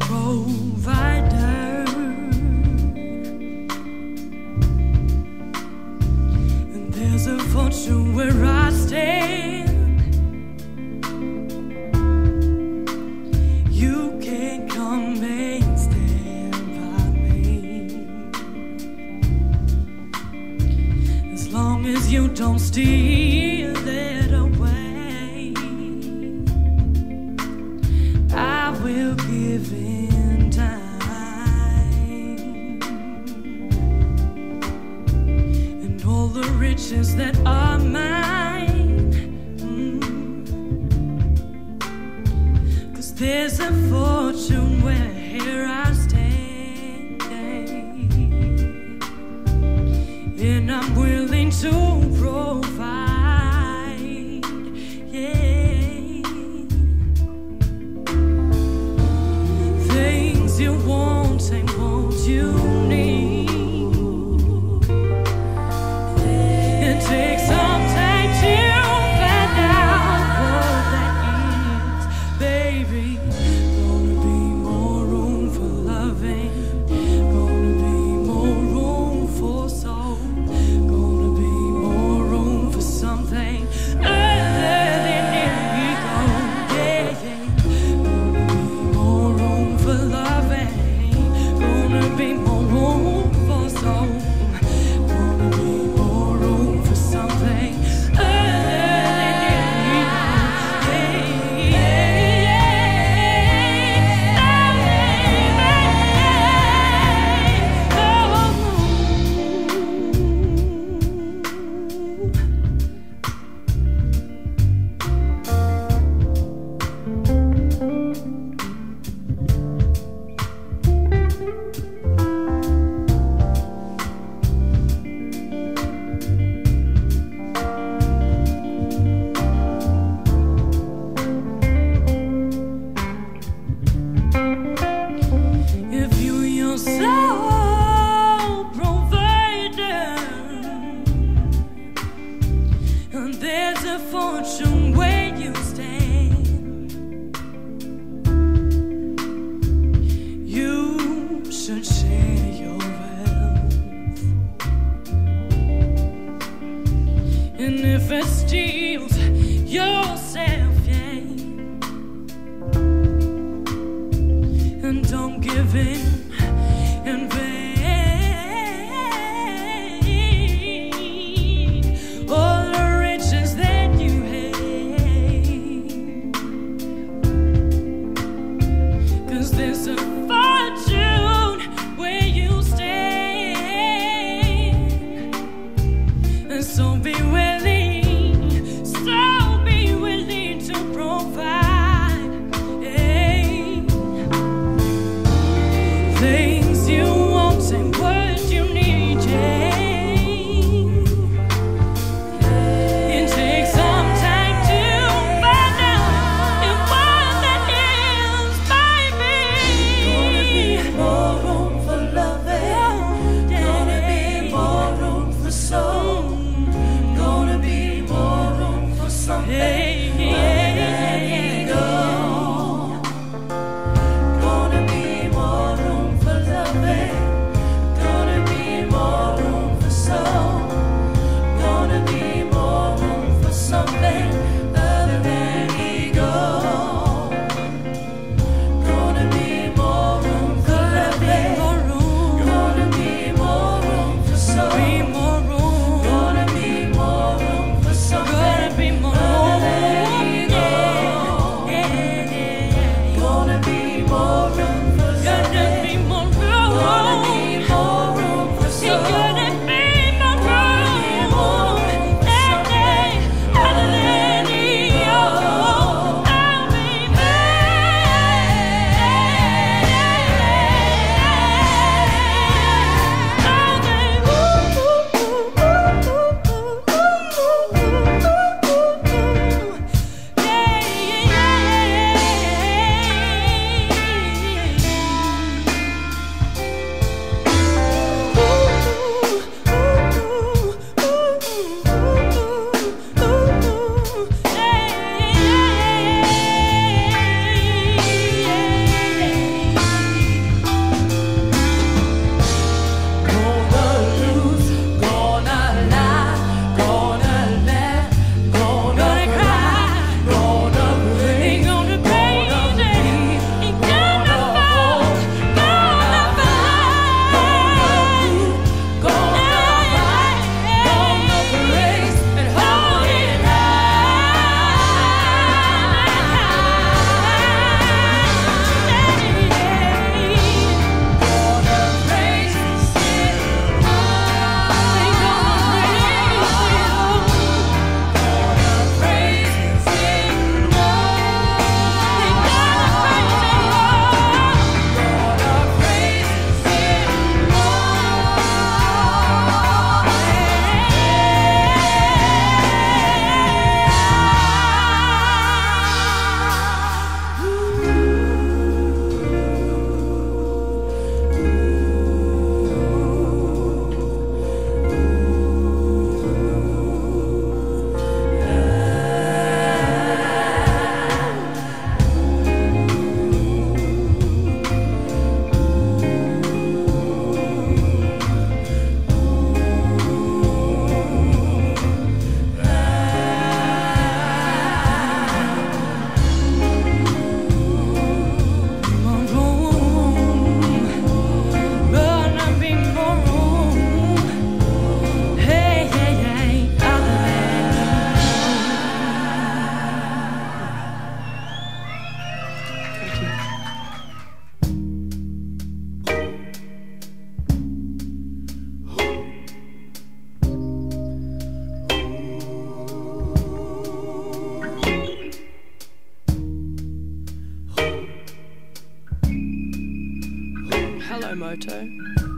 provider. There's a fortune where I stand. You can come and stand by me. As long as you don't steal. And all the riches that are mine. Cause there's a fortune where here I stay, and I'm willing to Hello, Moto.